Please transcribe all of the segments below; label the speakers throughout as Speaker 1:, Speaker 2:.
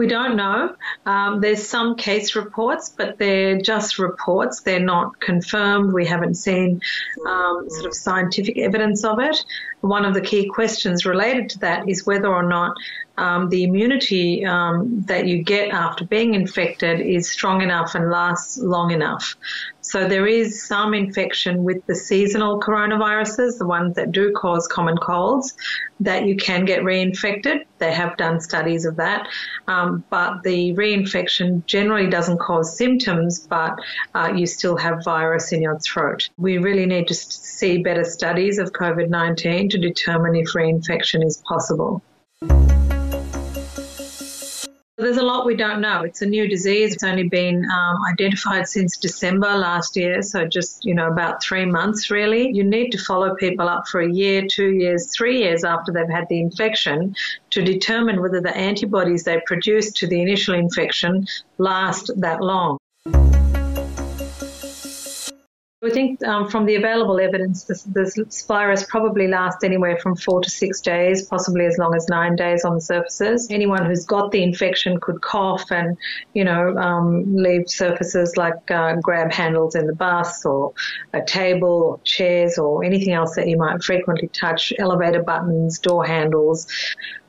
Speaker 1: We don't know. Um, there's some case reports, but they're just reports. They're not confirmed. We haven't seen um, sort of scientific evidence of it. One of the key questions related to that is whether or not um, the immunity um, that you get after being infected is strong enough and lasts long enough. So there is some infection with the seasonal coronaviruses, the ones that do cause common colds, that you can get reinfected. They have done studies of that, um, but the reinfection generally doesn't cause symptoms, but uh, you still have virus in your throat. We really need to see better studies of COVID-19 to determine if reinfection is possible. There's a lot we don't know. It's a new disease. It's only been um, identified since December last year, so just you know about three months really. You need to follow people up for a year, two years, three years after they've had the infection to determine whether the antibodies they produce to the initial infection last that long. We think um, from the available evidence, this, this, virus probably lasts anywhere from four to six days, possibly as long as nine days on the surfaces. Anyone who's got the infection could cough and, you know, um, leave surfaces like uh, grab handles in the bus or a table or chairs or anything else that you might frequently touch, elevator buttons, door handles.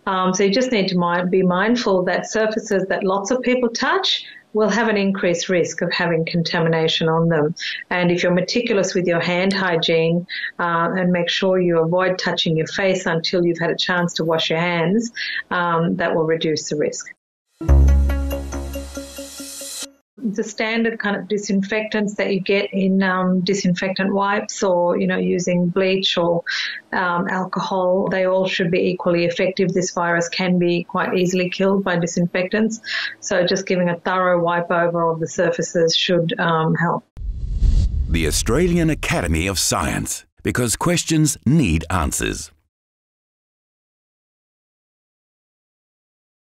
Speaker 1: Um, so you just need to be mindful that surfaces that lots of people touch will have an increased risk of having contamination on them. And if you're meticulous with your hand hygiene uh, and make sure you avoid touching your face until you've had a chance to wash your hands, um, that will reduce the risk the standard kind of disinfectants that you get in um, disinfectant wipes or, you know, using bleach or um, alcohol, they all should be equally effective. This virus can be quite easily killed by disinfectants. So just giving a thorough wipe over of the surfaces should um, help.
Speaker 2: The Australian Academy of Science, because questions need answers.